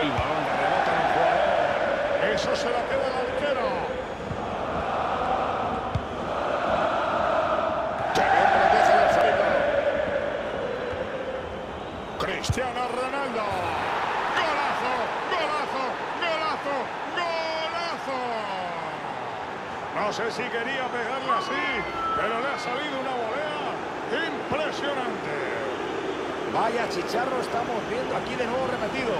El balón rebota en el jugador. Eso se la queda el arquero. ¡Qué bien protege el Felipe! Cristiano Ronaldo. ¡Golazo! ¡Golazo! ¡Golazo! ¡Golazo! No sé si quería pegarle así, pero le ha salido una volea impresionante. Vaya chicharro estamos viendo aquí de nuevo repetido.